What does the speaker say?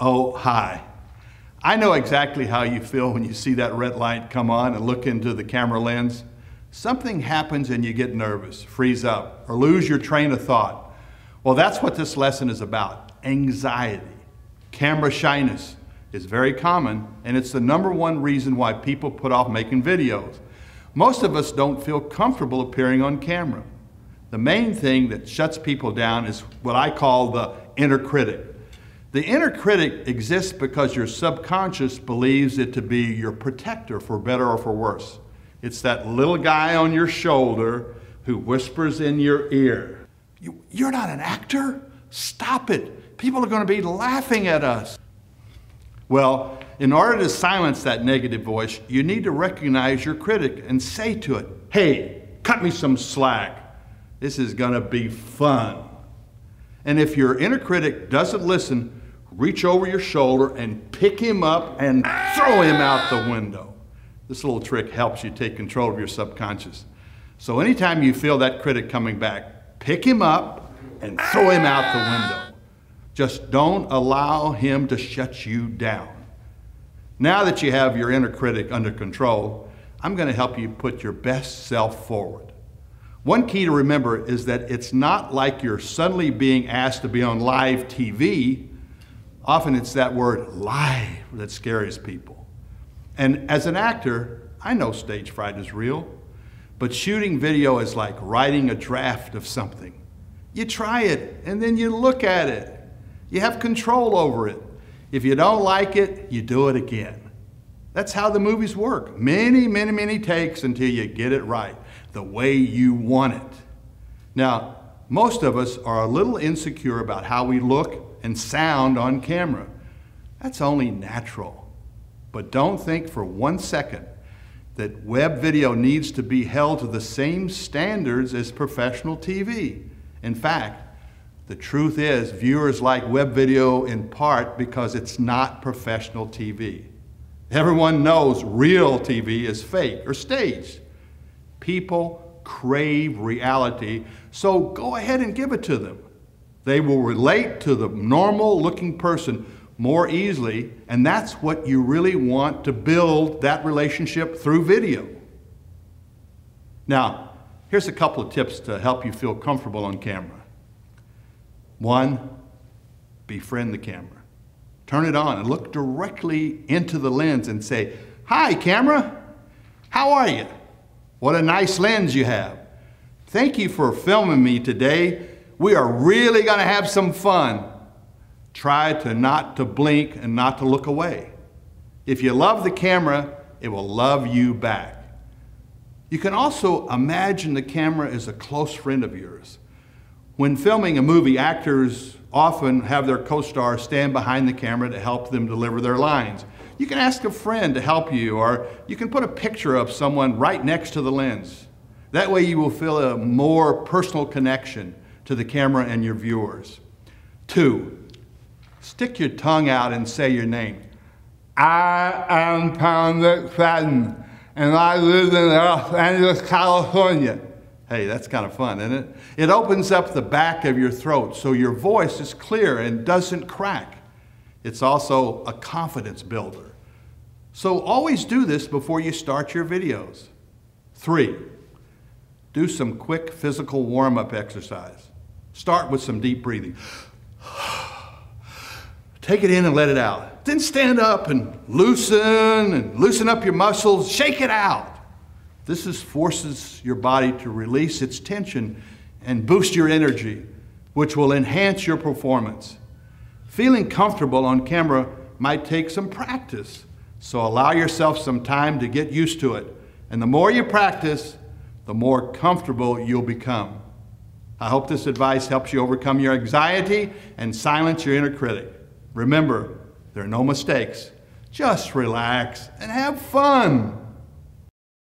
Oh, hi. I know exactly how you feel when you see that red light come on and look into the camera lens. Something happens and you get nervous, freeze up, or lose your train of thought. Well, that's what this lesson is about anxiety. Camera shyness is very common, and it's the number one reason why people put off making videos. Most of us don't feel comfortable appearing on camera. The main thing that shuts people down is what I call the inner critic. The inner critic exists because your subconscious believes it to be your protector for better or for worse. It's that little guy on your shoulder who whispers in your ear, You're not an actor? Stop it. People are going to be laughing at us. Well, in order to silence that negative voice, you need to recognize your critic and say to it, Hey, cut me some slack. This is going to be fun. And if your inner critic doesn't listen, reach over your shoulder and pick him up and throw him out the window. This little trick helps you take control of your subconscious. So anytime you feel that critic coming back, pick him up and throw him out the window. Just don't allow him to shut you down. Now that you have your inner critic under control, I'm going to help you put your best self forward. One key to remember is that it's not like you're suddenly being asked to be on live TV Often it's that word live that scares people. And as an actor, I know stage fright is real, but shooting video is like writing a draft of something. You try it and then you look at it. You have control over it. If you don't like it, you do it again. That's how the movies work. Many, many, many takes until you get it right, the way you want it. Now, most of us are a little insecure about how we look and sound on camera. That's only natural. But don't think for one second that web video needs to be held to the same standards as professional TV. In fact, the truth is, viewers like web video in part because it's not professional TV. Everyone knows real TV is fake or staged. People crave reality, so go ahead and give it to them. They will relate to the normal looking person more easily, and that's what you really want to build that relationship through video. Now, here's a couple of tips to help you feel comfortable on camera. One, befriend the camera. Turn it on and look directly into the lens and say, Hi, camera. How are you? What a nice lens you have. Thank you for filming me today we are really going to have some fun. Try to not to blink and not to look away. If you love the camera, it will love you back. You can also imagine the camera as a close friend of yours. When filming a movie, actors often have their co-star stand behind the camera to help them deliver their lines. You can ask a friend to help you, or you can put a picture of someone right next to the lens. That way you will feel a more personal connection to the camera and your viewers. Two, stick your tongue out and say your name. I am Thom McFadden, and I live in Los Angeles, California. Hey, that's kind of fun, isn't it? It opens up the back of your throat so your voice is clear and doesn't crack. It's also a confidence builder. So always do this before you start your videos. Three, do some quick physical warm up exercise. Start with some deep breathing. Take it in and let it out. Then stand up and loosen and loosen up your muscles. Shake it out. This is forces your body to release its tension and boost your energy, which will enhance your performance. Feeling comfortable on camera might take some practice, so allow yourself some time to get used to it. And the more you practice, the more comfortable you'll become. I hope this advice helps you overcome your anxiety and silence your inner critic. Remember, there are no mistakes. Just relax and have fun.